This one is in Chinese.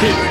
Peace.